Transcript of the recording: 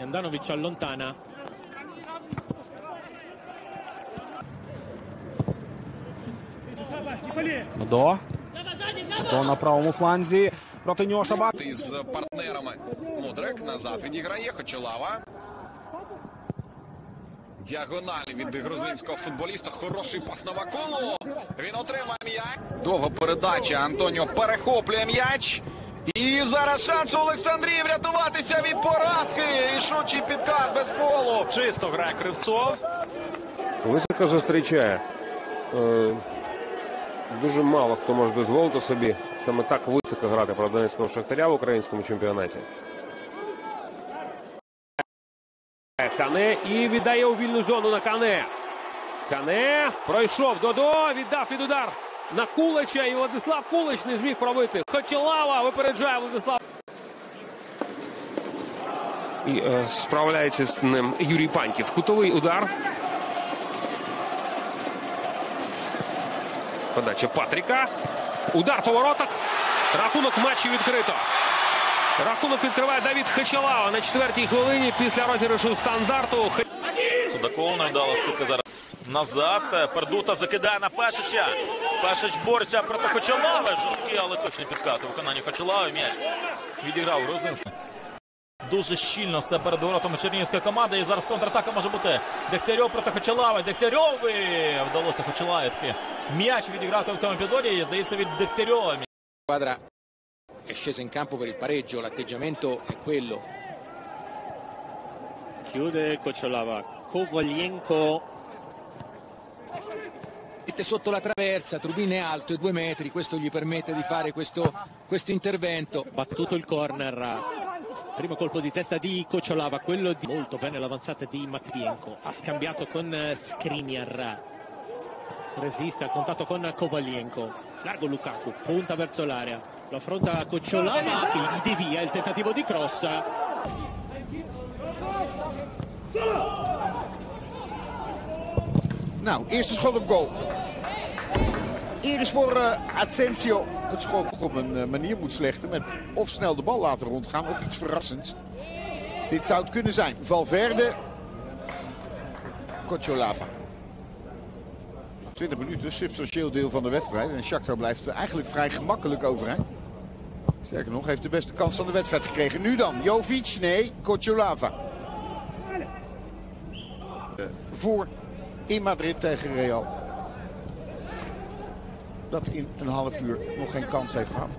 Andanovic allontana. До. До на правому фланзі. Проти нього Шабат. Із партнерами Мудрик назад відіграє Хочелава. Діагональ від грузинського футболіста. Хороший пас Новаколу. Він отримав м'яч. Довга передача. Антоніо перехоплює м'яч. І зараз шанс у Олександрії врятуватися від поразки. Рішучий підкат без полу. Чисто грає Кривцов. Високо зустрічає. Е, Дуже мало хто може дозволити собі саме так високо грати про Донецького Шахтаря в українському чемпіонаті. Кане і віддає у вільну зону на Кане. Кане пройшов Додо, віддав під удар на Кулича. І Владислав Кулич не зміг пробити. Хочелава випереджає Владислав. І е, справляється з ним Юрій Паньків. Кутовий удар. Подача Патріка. Удар по воротах. Рахунок матчу відкрито. Рахунок відкриває Давід Хачалава на четвертій хвилині після розіграшу стандарту. Судаков не вдала стука зараз назад. Пердута закидає на Пешича. Пешич бореться проти Хочалави. Жорсткий, але точно підкат. У виконанні Хочалави м'яч відіграв Грузинський. Дуже щільно все перед воротами Чернігівська команда. І зараз контратака може бути Дегтярьов проти Хочалави. Дегтярьов і вдалося Хочалаві таки м'яч відіграти в цьому епізоді. І, здається, від Дегтярьова. squadra è scesa in campo per il pareggio, l'atteggiamento è quello. Chiude Kocholava. Kovalenko. Mette sotto la traversa, Trubin è alto e due metri, questo gli permette di fare questo, questo intervento. Battuto il corner. Primo colpo di testa di Kocholava, quello di molto bene l'avanzata di Matvienko. Ha scambiato con eh, Skriniar. Resiste al contatto con Kovalenko. Largo Lukaku, punta verso l'area. Lo affronta Kocholava che gli devia il tentativo di cross. Nou, eerste schot op goal. Eer is voor eh, Asensio. Dat schot toch op een eh, manier moet slechten. Met of snel de bal laten rondgaan of iets verrassends. Dit zou het kunnen zijn. Valverde. Kocholava. 20 minuten, substantieel deel van de wedstrijd. En Shakhtar blijft eigenlijk vrij gemakkelijk overeind. Sterker nog, heeft de beste kans van de wedstrijd gekregen. Nu dan, Jovic, nee, Kocholava. Eh, voor in Madrid tegen Real. Dat in een half uur nog geen kans heeft gehad.